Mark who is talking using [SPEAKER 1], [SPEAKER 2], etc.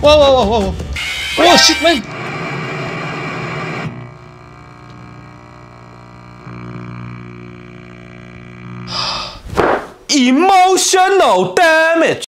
[SPEAKER 1] Whoa, whoa, whoa, whoa. whoa! shit, man.
[SPEAKER 2] Emotional damage.